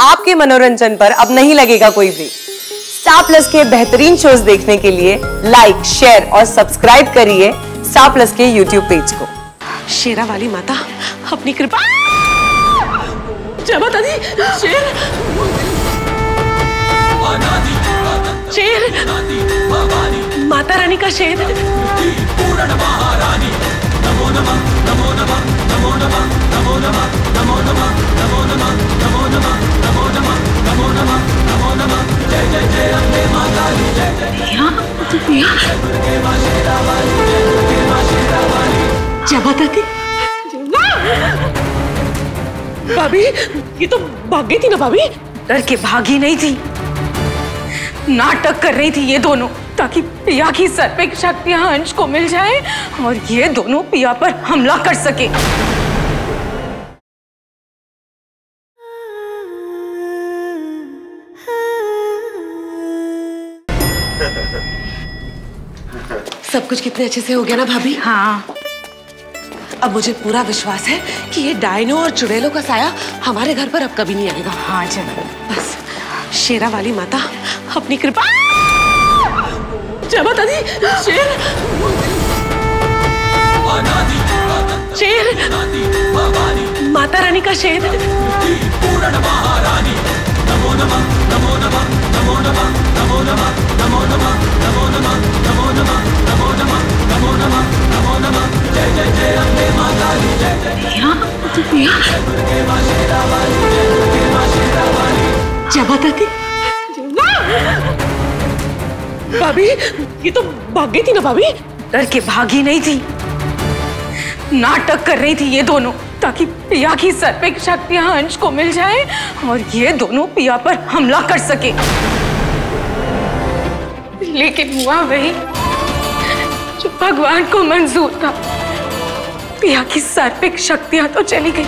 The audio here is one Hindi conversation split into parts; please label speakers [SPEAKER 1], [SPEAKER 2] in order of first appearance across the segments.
[SPEAKER 1] आपके मनोरंजन पर अब नहीं लगेगा कोई ब्रेक स्टार प्लस के बेहतरीन शोज़ देखने के लिए लाइक शेयर और सब्सक्राइब करिए स्टार प्लस के यूट्यूब पेज को।
[SPEAKER 2] शेरा वाली माता, अपनी कृपा। शेर। शेर। माता रानी का शेर। माता दी भाभी ये तो भाग गई थी ना भाभी?
[SPEAKER 3] डर के भागी नहीं थी। नाटक कर रही थी ये दोनों ताकि पिया की सर्पिक शक्तियाँ अंश को मिल जाए और ये दोनों पिया पर हमला कर सके।
[SPEAKER 2] सब कुछ कितने अच्छे से हो गया ना भाभी?
[SPEAKER 3] हाँ।
[SPEAKER 2] अब मुझे पूरा विश्वास है कि ये डायनो और चुड़ैलों का साया हमारे घर पर अब कभी नहीं आएगा।
[SPEAKER 3] हाँ चलो।
[SPEAKER 2] बस शेरा वाली माता अपनी कृपा। जय माता दी शेर। शेर। माता रानी का शेर। जय माता भाभी, ये तो भाग गई थी ना भाभी?
[SPEAKER 3] डर के भागी नहीं थी। नाटक कर रही थी ये दोनों, ताकि पिया की सर्पिक शक्तियाँ अंश को मिल जाए और ये दोनों पिया पर हमला कर सके। लेकिन हुआ वही, जो भगवान को मंजूर था। पिया की सर्पिक शक्तियाँ तो चली गई,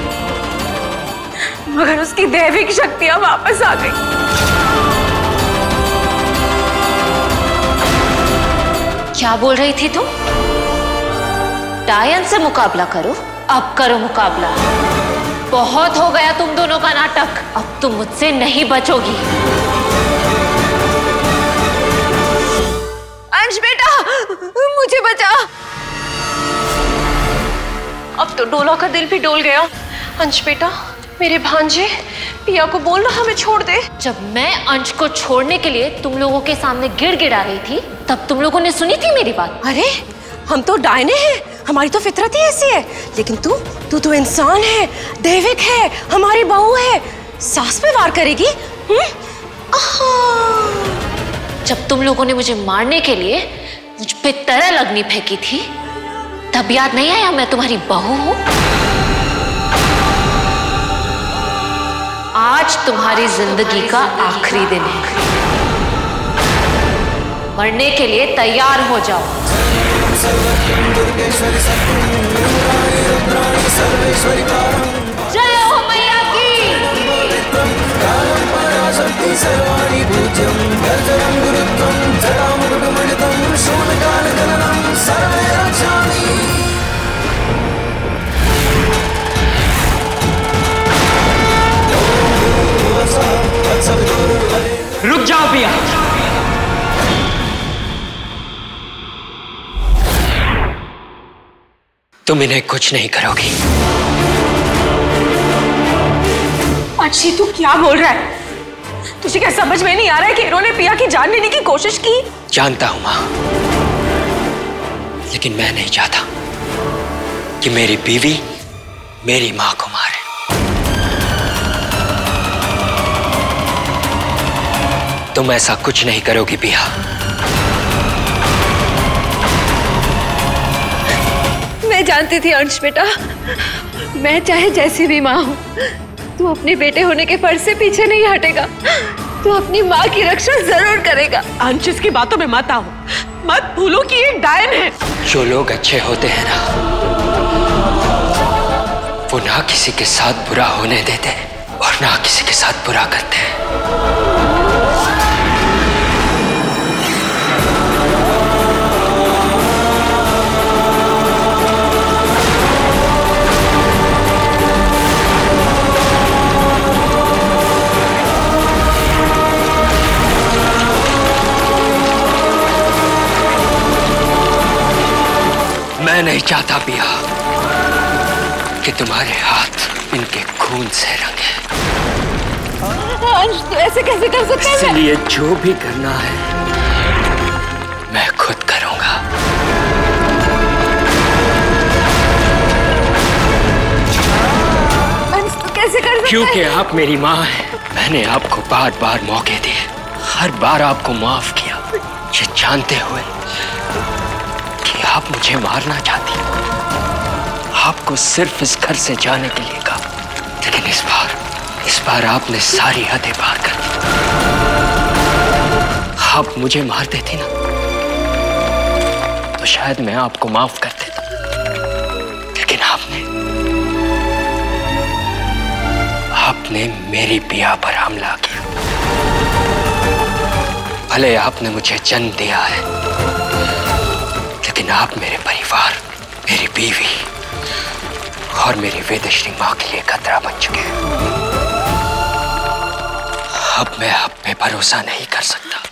[SPEAKER 3] मगर उसकी दैविक शक्तियाँ वापस आ गई।
[SPEAKER 4] क्या बोल रही थी तुम? डायन से मुकाबला करो, अब करो मुकाबला। बहुत हो गया तुम दोनों का नाटक, अब तुम मुझसे नहीं बचोगी।
[SPEAKER 3] अंश बेटा, मुझे बचा। अब तो डोला का दिल भी डोल गया। अंश बेटा, मेरे भांजे पिया को बोलना हमें छोड़ दे।
[SPEAKER 4] जब मैं अंश को छोड़ने के लिए तुम लोगों के सामने गिड़ गिड़ा रही थी तब तुम लोगों ने सुनी थी मेरी बात?
[SPEAKER 2] अरे हम तो डायने हैं हमारी तो फितरत ही ऐसी है। लेकिन तू तू तो इंसान है दैविक है हमारी बहू है। सास पे वार करेगी हम्म?
[SPEAKER 4] जब तुम लोगों ने मुझे मारने के लिए मुझ पे तरह लगनी फेंकी थी तब याद नहीं आया मैं तुम्हारी बहू हूँ? आज तुम्हारी ज़िंदगी का आखिरी दिन है। मरने के लिए तैयार हो जाओ। जय हो मैया की।
[SPEAKER 5] तुम इन्हें कुछ नहीं करोगी।
[SPEAKER 3] अच्छी तू क्या बोल रहा है? तुझे क्या समझ में नहीं आ रहा है कि इन्होंने पिया की जान लेने की कोशिश की?
[SPEAKER 5] जानता हूँ माँ लेकिन मैं नहीं चाहता कि मेरी बीवी मेरी माँ को मारे। तुम ऐसा कुछ नहीं करोगी पिया।
[SPEAKER 3] जानती थी अंश बेटा। मैं चाहे जैसी भी माँ हूँ तू अपने बेटे होने के फ़र्ज़ से पीछे नहीं हटेगा। तू अपनी माँ की रक्षा ज़रूर करेगा।
[SPEAKER 2] अंश इसकी बातों में मत आओ। मत भूलो कि ये डायन है।
[SPEAKER 5] जो लोग अच्छे होते हैं ना वो ना किसी के साथ बुरा होने देते और ना किसी के साथ बुरा करते। हैं नहीं चाहता पिया कि तुम्हारे हाथ इनके खून से रंगे।
[SPEAKER 6] अंश तू ऐसे कैसे कर सकता है?
[SPEAKER 5] इसलिए जो भी करना है मैं खुद करूँगा।
[SPEAKER 6] अंश तू कैसे कर सकता
[SPEAKER 5] क्योंकि आप मेरी माँ हैं मैंने आपको बार बार मौके दिए। हर बार आपको माफ़ किया। ये जानते हुए आप मुझे मारना चाहती हो। आपको सिर्फ़ इस घर से जाने के लिए कहा। लेकिन इस बार इस बार आपने सारी हदें पार कर दी। आप मुझे मार देती ना तो शायद मैं आपको माफ़ कर देता। लेकिन आपने आपने मेरी पिया पर हमला किया। भले आपने मुझे जन्म दिया है लेकिन आप मेरे परिवार, मेरी बीवी और मेरी वेदश्री माँ के लिए खतरा बन चुके हैं। अब मैं आप पे भरोसा नहीं कर सकता।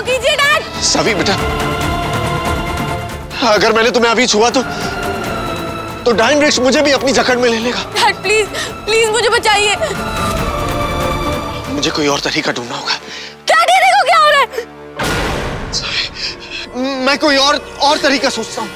[SPEAKER 6] तो कीजिए डैड
[SPEAKER 7] सभी बेटा अगर मैंने तुम्हें अभी छुआ तो तो डाइन रिक्स मुझे भी अपनी जकड़ में ले लेगा।
[SPEAKER 6] डैड प्लीज़ प्लीज़ मुझे बचाइए।
[SPEAKER 7] मुझे कोई और तरीका ढूंढना होगा।
[SPEAKER 6] क्या देखो क्या हो रहा है?
[SPEAKER 7] मैं कोई और और तरीका सोचता हूँ।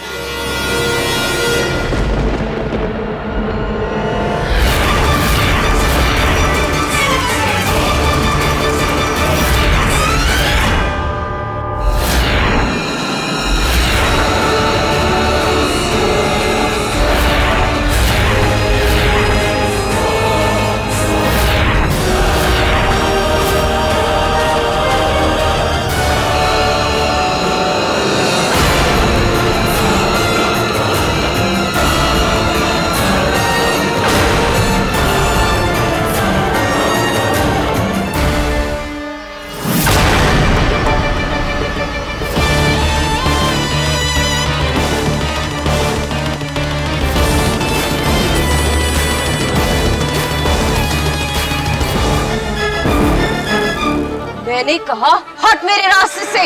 [SPEAKER 6] मैंने कहा हट मेरे रास्ते से।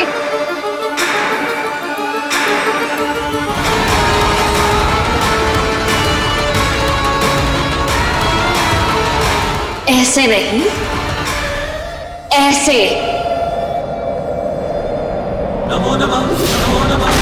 [SPEAKER 4] ऐसे नहीं ऐसे।
[SPEAKER 2] क्यों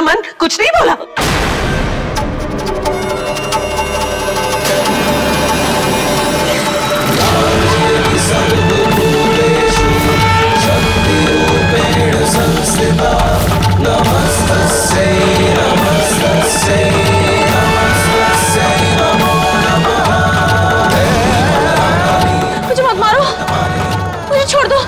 [SPEAKER 2] तेरा मन कुछ नहीं बोला।
[SPEAKER 6] मुझे मत मारो। मुझे छोड़ दो।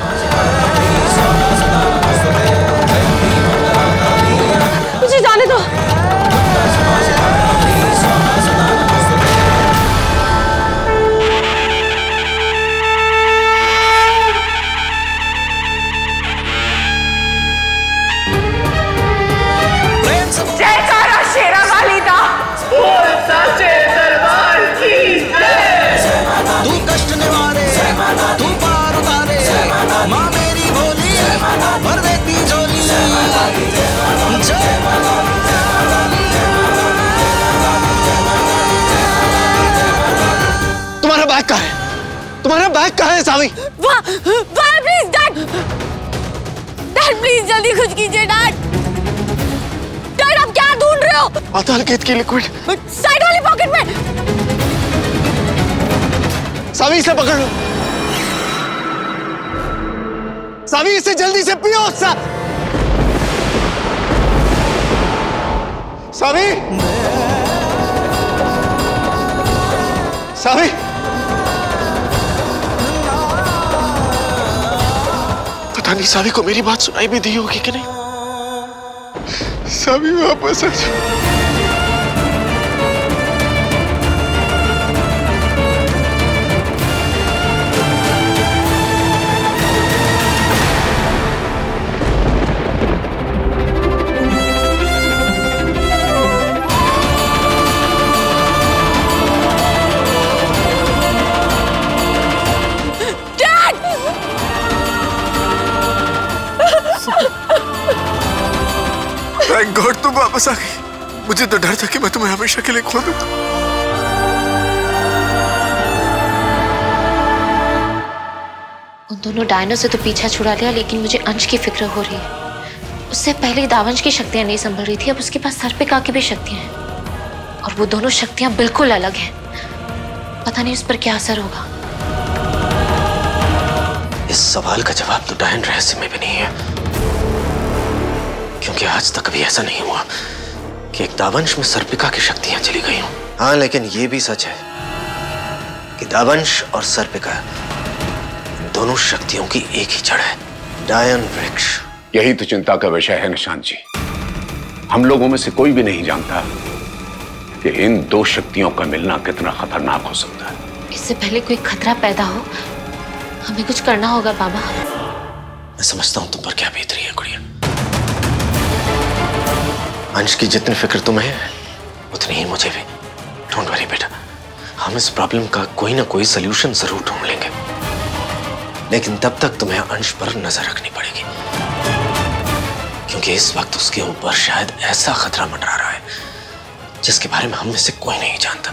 [SPEAKER 7] तुम्हारा बैग कहाँ है सावी? वहाँ वहाँ
[SPEAKER 6] प्लीज़ डैड। डैड प्लीज़ जल्दी कुछ कीजिए डैड। डैड आप क्या ढूंढ रहे हो?
[SPEAKER 7] अतल केत की लिक्विड
[SPEAKER 6] साइड वाली पॉकेट में।
[SPEAKER 7] सावी इसे पकड़ लो। सावी इसे जल्दी से पियो सा...
[SPEAKER 8] सावी। सावी। पता नहीं सावी को मेरी बात सुनाई भी दी होगी कि नहीं? सावी वापस आ जा वापस आ गई। मुझे तो डर था कि मैं तुम्हें हमेशा के लिए खो दूँगा
[SPEAKER 4] उन दोनों डायनो से तो पीछा छुड़ा लिया लेकिन मुझे अंश की फ़िक्र हो रही है। उससे पहले दावंश की शक्तियाँ नहीं संभल रही थी अब उसके पास सर पे का की भी शक्तियाँ हैं। और वो दोनों शक्तियाँ बिल्कुल अलग हैं। पता नहीं उस पर क्या असर होगा।
[SPEAKER 8] इस सवाल का जवाब तो डायन रहस्य में भी नहीं है। क्योंकि आज तक कभी ऐसा नहीं हुआ कि एक दावंश में सर्पिका की शक्तियाँ चली गई हों। हाँ लेकिन यह भी सच है कि दावंश और सर्पिका दोनों शक्तियों की एक ही जड़ है। डायन वृक्ष।
[SPEAKER 9] यही तो चिंता का विषय है निशांत जी। हम लोगों में से कोई भी नहीं जानता कि इन दो शक्तियों का मिलना कितना खतरनाक हो सकता है।
[SPEAKER 4] इससे पहले कोई खतरा पैदा हो हमें कुछ करना होगा बाबा।
[SPEAKER 8] मैं समझता हूँ तुम पर क्या बीत रही है गुड़िया। अंश की जितनी फ़िक्र तुम्हें है, उतनी ही मुझे भी। डोंट वरी बेटा। हम इस प्रॉब्लम का कोई ना कोई सोल्यूशन ज़रूर ढूंढ लेंगे। लेकिन तब तक तुम्हें अंश पर नज़र रखनी पड़ेगी। क्योंकि इस वक्त उसके ऊपर शायद ऐसा खतरा मंडरा रहा है, जिसके बारे में हम में से कोई नहीं जानता।